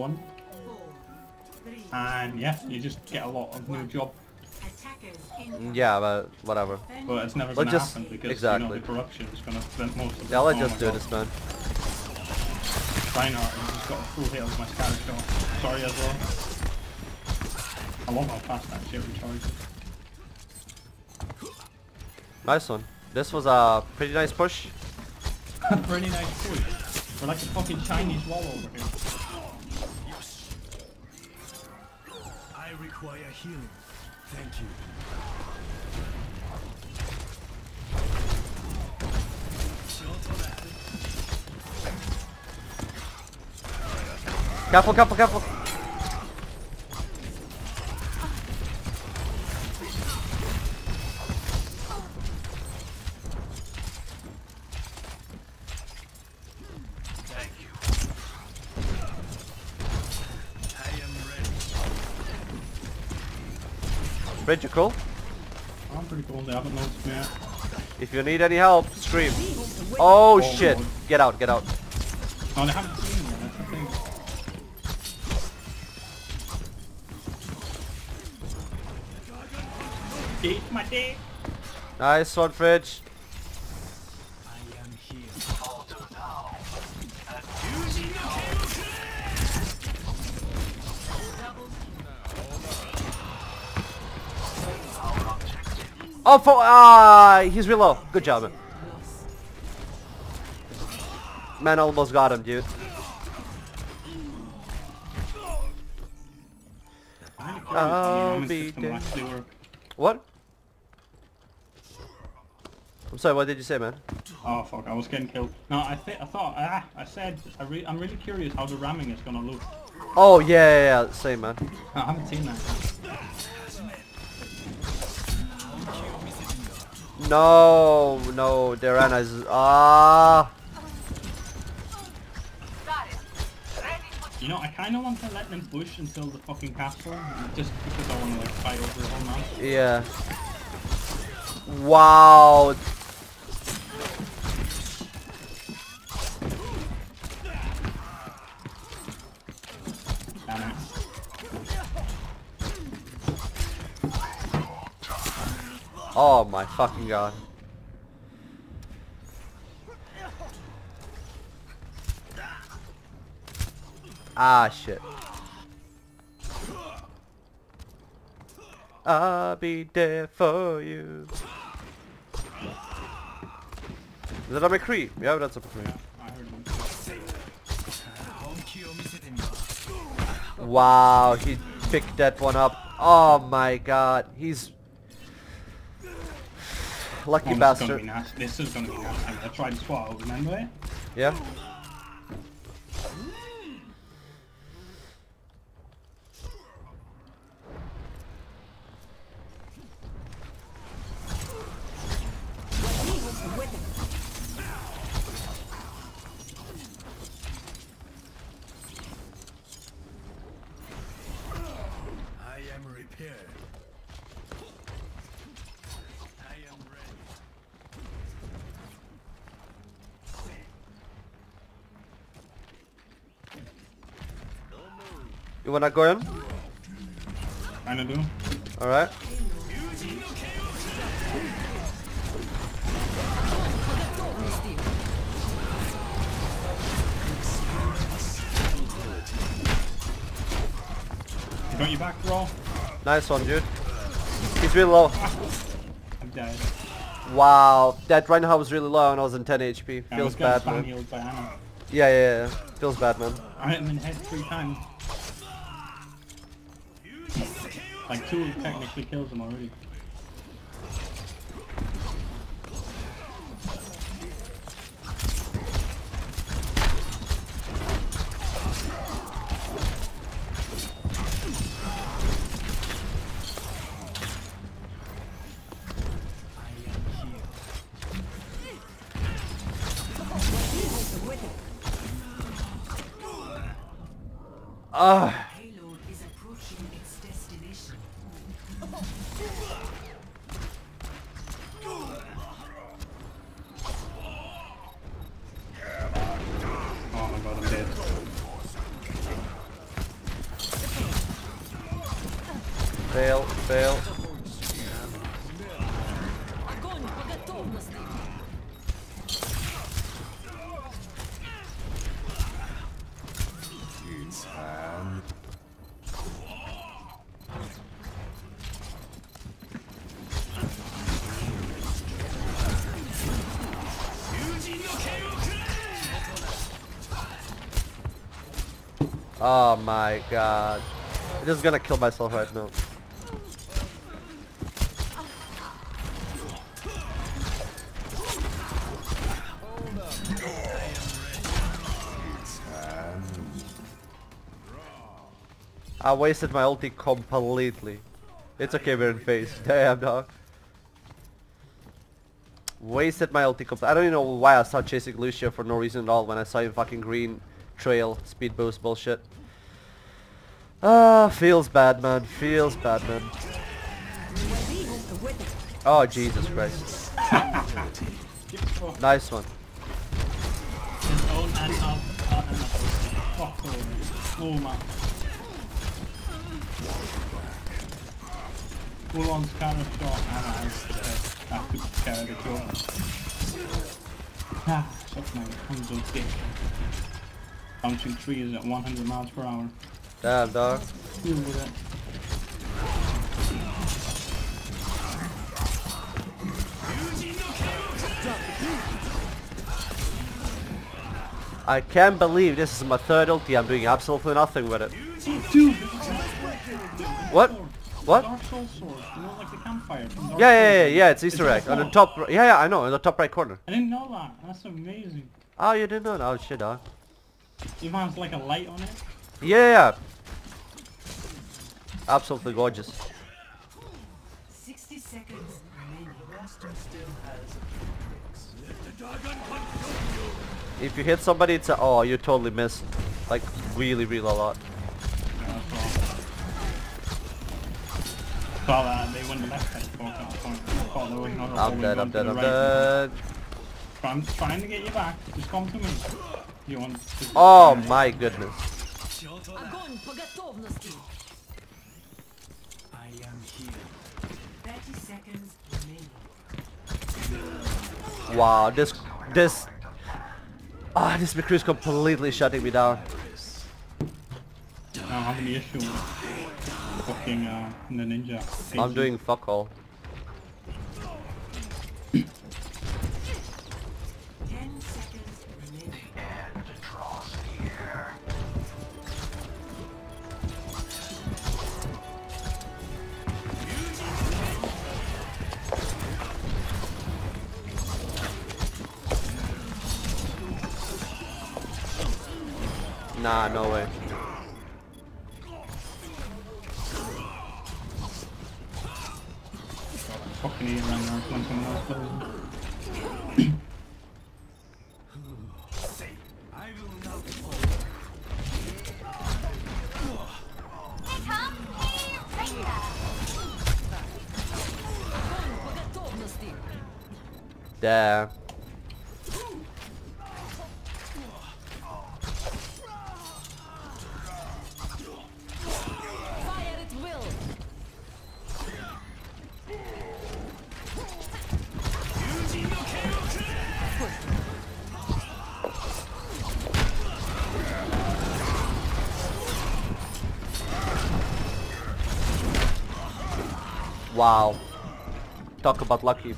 one. And yeah, you just get a lot of new job, Yeah, but whatever. but it's never going to just- happen because exactly. you know the corruption is going to prevent most of it. Yeah, let's Oh just do God. this, man. Reinhardt has just got a full hit with my scatter shot. Sorry as well. I love how fast that shit recharges. Nice one. This was a pretty nice push. Pretty nice push. We're like a fucking Chinese wall over here. Require healing. Thank you. Careful, careful, careful. Fridge, you cool? I'm pretty cool, they haven't noticed me. If you need any help, scream. Oh Oh, shit. Lord. Get out, get out. No, they haven't seen me yet, that's the. Eat my dick! Nice one, Fridge. Oh, for, ah, he's real low. Good job, man. Man almost got him, dude. I'll be system will there. actually work. What? I'm sorry, what did you say, man? Oh fuck, I was getting killed. No, I I thought, ah, I said, I re I'm really curious how the ramming is gonna look. Oh, yeah, yeah, yeah, same, man. I haven't seen that. No, no, Derana is, ah. You know, I kind of want to let them push until the fucking castle, just because I want to like fight over the whole map. Yeah. Wow. Damn it. Oh my fucking god. Ah, shit. I'll be there for you. Is that a my? Yeah, that's a creep. Wow, he picked that one up. Oh my god, he's lucky Oh, this is gonna bastard. be nasty. This is gonna be nasty. I tried swallow, remember it? Yeah. I am repaired. I am ready. You wanna go in? Kinda do. Alright. You got your back, bro? Nice one, dude. He's really low. I'm dead. Wow, that Reinhardt was really low and I was in 10 HP. Feels bad, man. healed by Anna. Yeah, yeah, yeah. Feels bad, man. I hit him in head three times. Like two technically kills him already. Ah, Payload Oh my god. I'm just gonna kill myself right now. I wasted my ulti completely. It's okay, we're in phase. Damn, dog. Wasted my ulti completely. I don't even know why I started chasing Lucio for no reason at all when I saw him fucking green trail speed boost bullshit. Ah, feels bad, man. Feels bad, man. Oh, Jesus Christ. Nice one. His own and out, out and up. Fuck over. Man. Full on scatter shot and eyes. That could carry the. Ah, my dick. Bouncing trees at 100 miles per hour. Damn, dog. Deal with it. I can't believe this is my third ulti. I'm doing absolutely nothing with it. Dude! What? What? Dark Soul sword. You know, like the campfire. from Dark Yeah, yeah, yeah, yeah. It's Easter egg on the top. Yeah, yeah. I know. In the top right corner. I didn't know that. That's amazing. Oh, you didn't know? that? Oh shit, dog. Even has like a light on it. Yeah, yeah. yeah. Absolutely gorgeous. 60 seconds remaining. If you hit somebody, it's a oh, you totally missed. Like really, really a lot. Yeah. Uh, Saw that they went left side for that point. Thought there was another I'm dead. I'm dead. I'm dead. I'm trying to get you back. Just come to me. He wants to Oh die. my goodness. Wow, this this Ah, oh, this McCree is completely shutting me down. I'm having an fucking uh, the ninja. I'm doing fuck all. Nah, no way. fucking eat right now when someone else does. I Wow. Talk about lucky.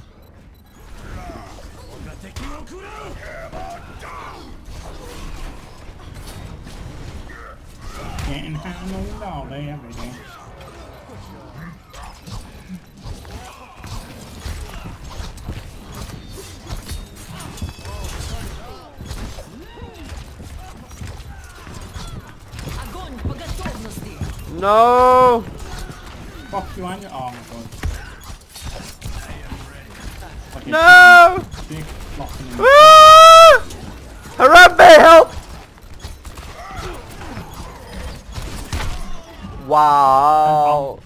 No! Fuck you and your oh my god. No! Flopping. Ah! Harambe, help! Wow.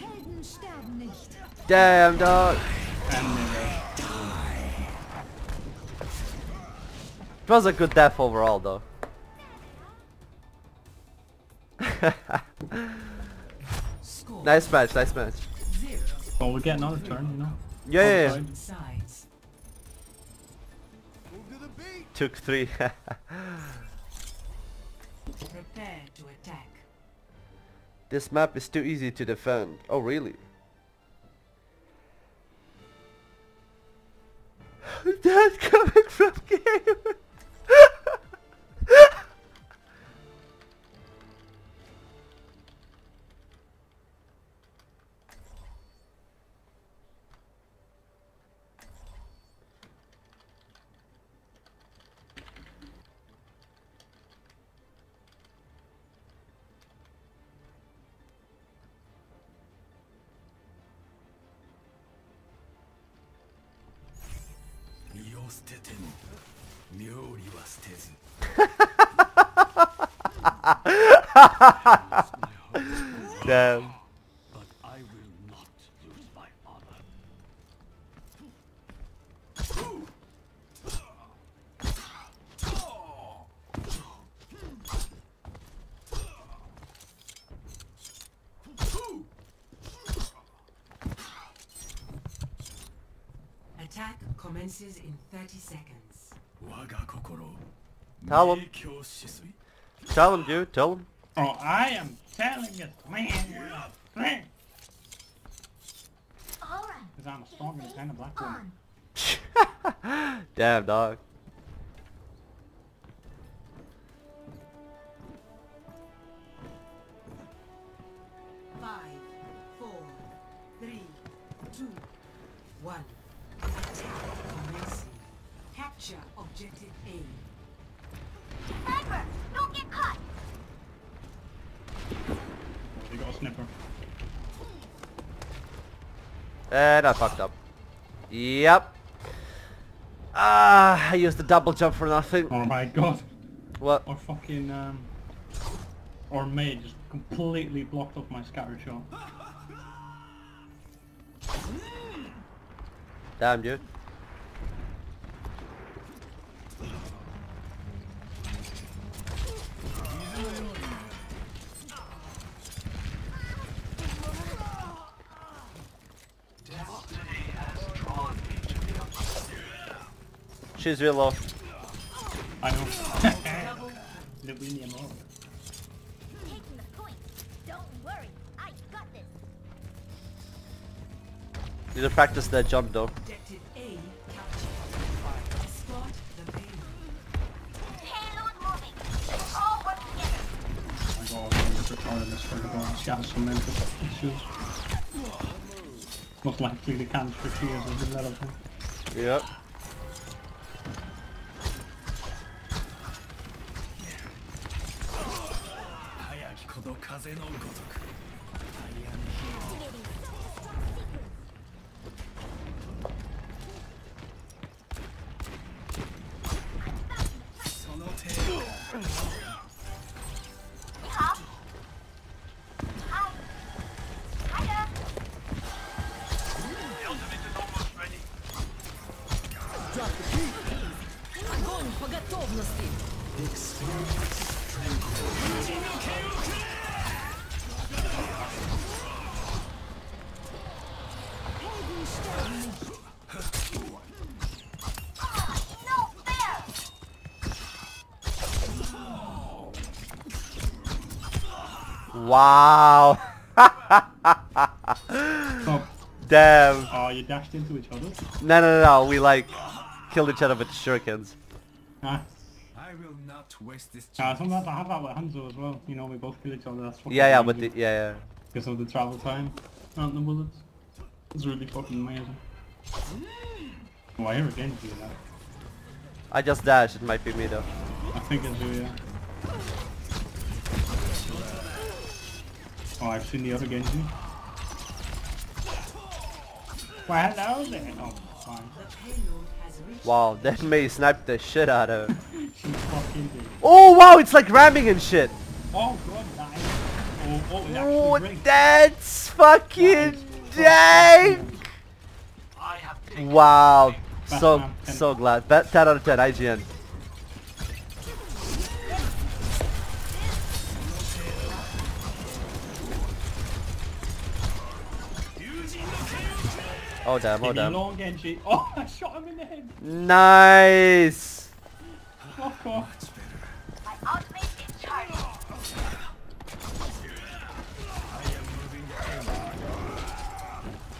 Helden sterben nicht! Damn, dog. It was a good death overall, though. Score Nice match, nice match. zero. Well, we get another turn, you know. Yeah, yeah, yeah. Took three. Prepare to attack. this map is too easy to defend. Oh, really? That's coming from game. " Damn. Attack commences in 30 seconds. Tell him tell him, dude. Tell him. Oh, I am telling you, man. Alright. Because I'm stronger than the black woman. Damn, dog. Five, four, three, two, one. Capture objective A. Edward! They snipper. And I fucked up. Yep. Ah, I used the double jump for nothing. Oh my god. What? Or fucking, um... Or Mei just completely blocked off my scatter shot. Damn, dude. She's real low. I know. Lavinia Moore. Taking the. Don't worry, I got this. Need to practice that jump though. Objective A captured. Escort the payload. Payload moving. All work together. my god, I'm just retarded this for the god. She has some mental issues. Most likely the cancer she has is a thing. Yep. Wow. Oh, Damn. oh, you dashed into each other? No, no, no, no. We like killed each other with shurikens. Ah, I will not waste this chance sometimes I have that with Hanzo as well. You know, we both kill each other. That's fucking Yeah, yeah, but the, yeah, yeah. Because of the travel time and the bullets. It's really fucking amazing. Oh, I hear a Genji in that. I just dashed. It might be me though. I think it's you, yeah. Oh, I've seen the other Genji. Well, hello there. Oh, fine. The payload has reached Wow, that Mei sniped the shit out of. her. She fucking did. Oh wow, it's like ramming and shit. Oh, god, nice. Oh, oh, it Oh, actually that's fucking dang. Wow, so so glad. Bet 10 out of 10 IGN. Oh damn, oh Leave me damn. alone, Genji. Oh, I shot him in the head. Nice! Fuck off. My ultimate is charged.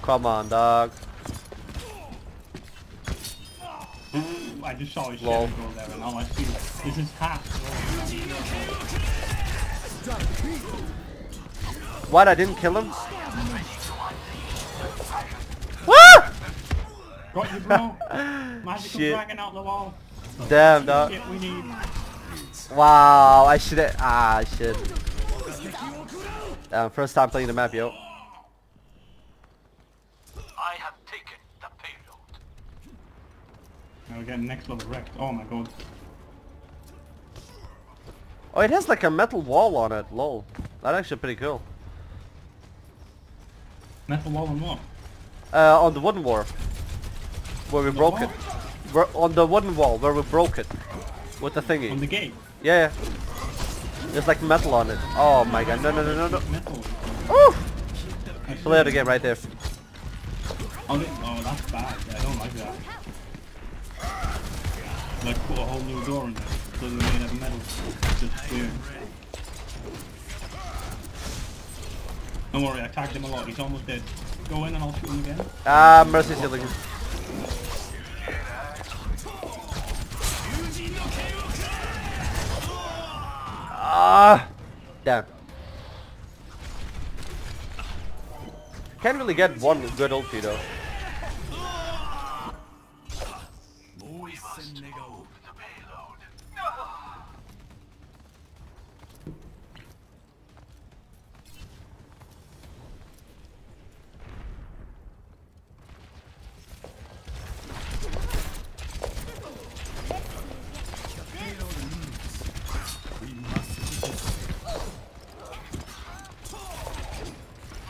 Come on, dog. I just saw his Lol. shadow go there and all I see is his hat. What? I didn't kill him? Got you, bro. Magical Shit. dragon out the wall. Damn, dog. We need. Wow, I should have. Ah, shit. Damn, first time playing the map, yo. I have taken the payload. Now we're getting next level wrecked. Oh my god. Oh, it has like a metal wall on it. Lol. That's actually pretty cool. Metal wall and what? Uh, on the wooden wall. Where we broke it. We're on the wooden wall where we broke it. With the thingy. On the gate. Yeah, yeah. There's like metal on it. Oh my god. No, no, no, no, no. Metal. I Play see. again right there. Oh, oh, that's bad. I don't like that. Like put a whole new door in there. So they're made of metal. It's just weird. Don't worry, I tagged him a lot. He's almost dead. Go in and I'll shoot him again. Ah, Mercy's healing. Ah, damn. Can't really get one good ulti though.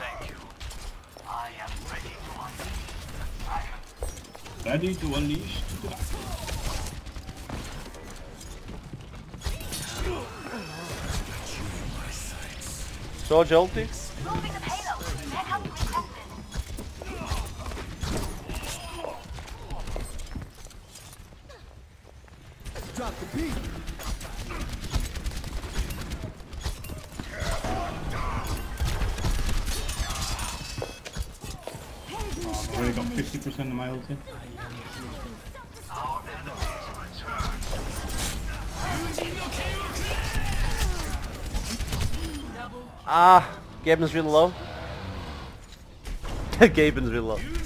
Thank you. I am ready to unleash Ready to unleash the dragon. Gaben's really low. Gaben's really low.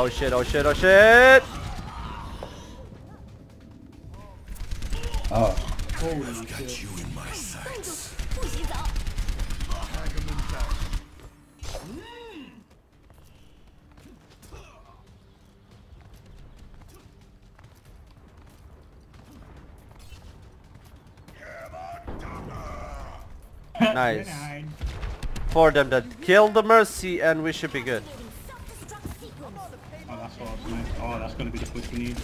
oh shit, oh shit, oh shit! Oh. Holy I've got shit. you in my sights. nice. For them that kill the mercy and we should be good. We need.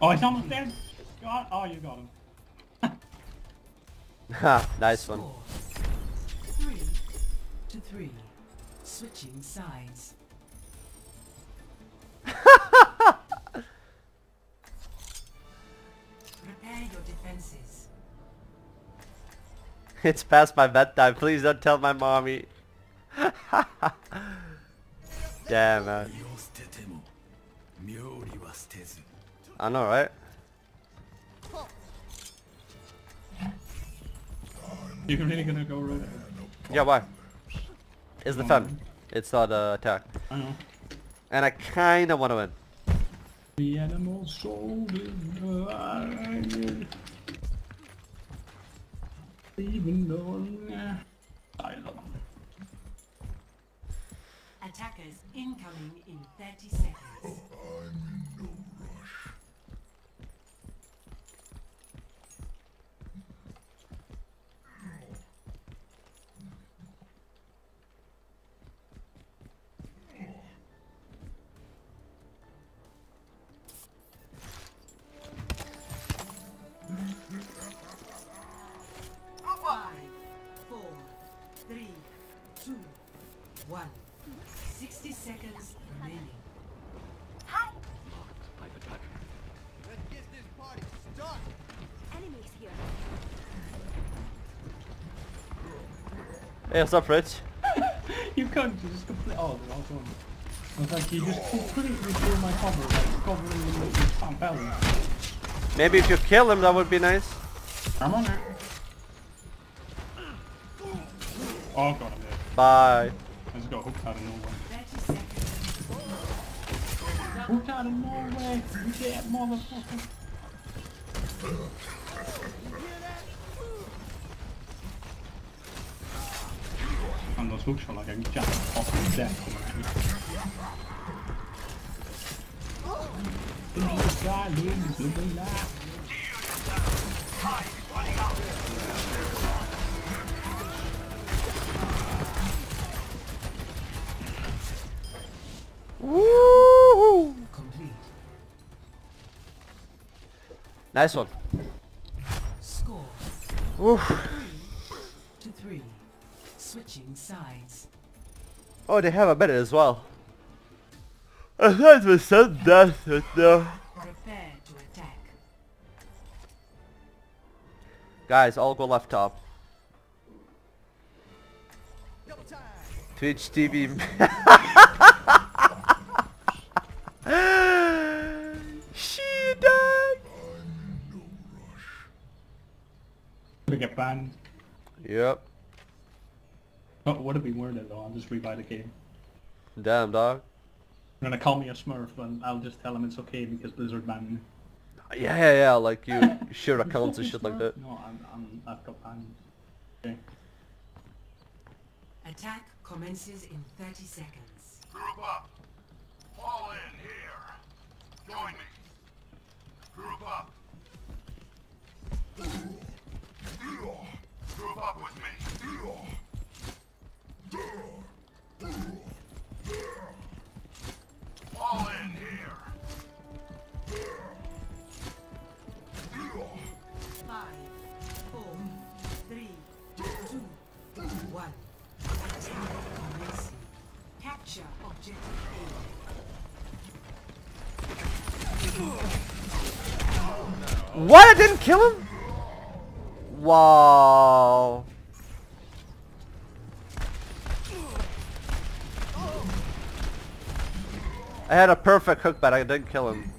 Oh, he's almost dead. God. Oh, you got him. Ha, nice one. Four. Three to three. Switching sides. Prepare your defenses. It's past my bedtime. Please don't tell my mommy. Damn, man. I know, right? You're really gonna go right? Yeah, why? It's the fem. It's not the uh, attack. I know. And I kinda wanna win. The animal even though Attackers incoming in 30 seconds. Oh, 60 seconds remaining. Enemies here. Hey, what's up, Rich? You can't just complete. Oh, the last one. I was like, you just completely blew my cover, like covering the with Tom Belly. Maybe if you kill him, that would be nice. I'm on it. Oh god, I'm dead. Bye. I just got hooked out of nowhere. 30 seconds. Hooked out of nowhere, you dead motherfucker. And those hooks are like a giant fucking death coming at Nice one. Score Oof. to three. Switching sides. Oh, they have a minute as well. I thought it was so death right there. Prepare to attack. Guys, all go left top. Twitch TV. Gonna get banned. Yep. Oh, would have been worded though, I'll just rebuy the game. Damn dog. They're gonna call me a smurf, but I'll just tell them it's okay because Blizzard banned me. Yeah, yeah, yeah. Like you share accounts and shit like that. No, I'm, I'm, I've got banned. Okay. Attack commences in 30 seconds. Group up. Fall in here. Join me. What? I didn't kill him? Wow. I had a perfect hook, but I didn't kill him.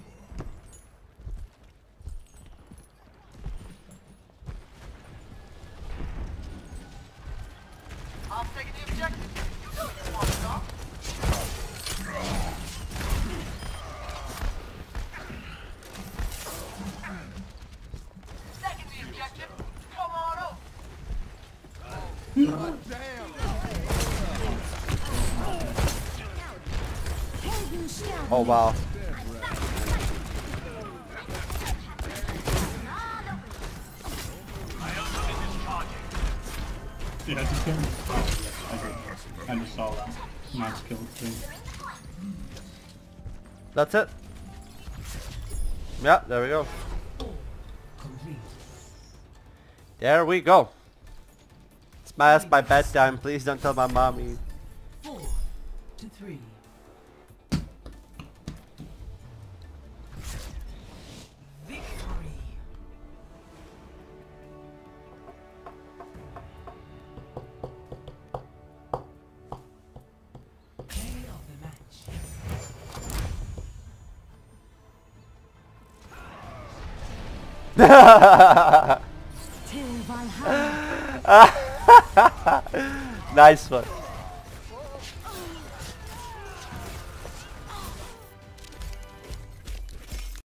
That's it. Yeah, there we go. There we go. It's past my bedtime. Please don't tell my mommy. Four to three. nice one.